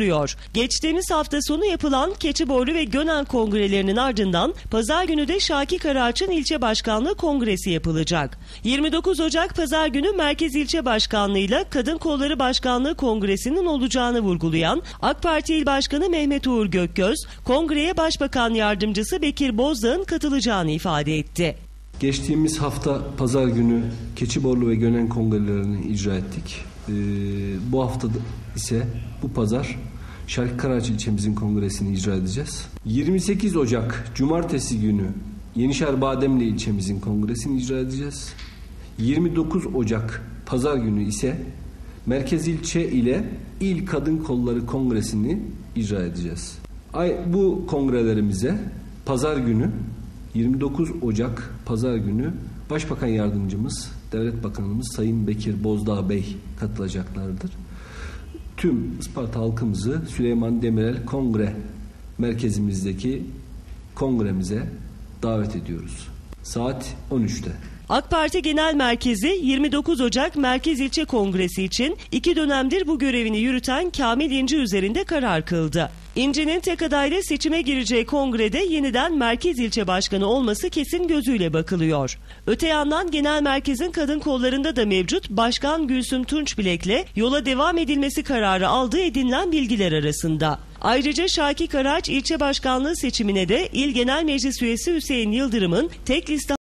sürüyor. Geçtiğimiz hafta sonu yapılan Keçiborlu ve Gönen kongrelerinin ardından pazar günü de Şaki Karaç'ın ilçe başkanlığı kongresi yapılacak. 29 Ocak pazar günü Merkez İlçe Başkanlığı'yla Kadın Kolları Başkanlığı Kongresi'nin olacağını vurgulayan AK Parti İl Başkanı Mehmet Uğur Gökgöz, kongreye Başbakan Yardımcısı Bekir Bozdağ'ın katılacağını ifade etti. Geçtiğimiz hafta pazar günü Keçiborlu ve Gönen kongrelerini icra ettik. Ee, bu hafta ise bu pazar Şarkı Karaç ilçemizin kongresini icra edeceğiz. 28 Ocak Cumartesi günü Yenişehir Bademli ilçemizin kongresini icra edeceğiz. 29 Ocak Pazar günü ise Merkez ilçe ile İl Kadın Kolları Kongresini icra edeceğiz. Ay, bu kongrelerimize pazar günü 29 Ocak Pazar günü Başbakan Yardımcımız, Devlet Bakanımız Sayın Bekir Bozdağ Bey katılacaklardır. Tüm Isparta halkımızı Süleyman Demirel Kongre merkezimizdeki kongremize davet ediyoruz. Saat 13'te. AK Parti Genel Merkezi 29 Ocak Merkez İlçe Kongresi için iki dönemdir bu görevini yürüten Kamil İnci üzerinde karar kıldı. İnci'nin tek adayla seçime gireceği kongrede yeniden Merkez İlçe Başkanı olması kesin gözüyle bakılıyor. Öte yandan genel merkezin kadın kollarında da mevcut Başkan Gülsüm Tunç Bilek'le yola devam edilmesi kararı aldığı edinilen bilgiler arasında. Ayrıca Şaki Karaç ilçe başkanlığı seçimine de İl Genel Meclis üyesi Hüseyin Yıldırım'ın tek liste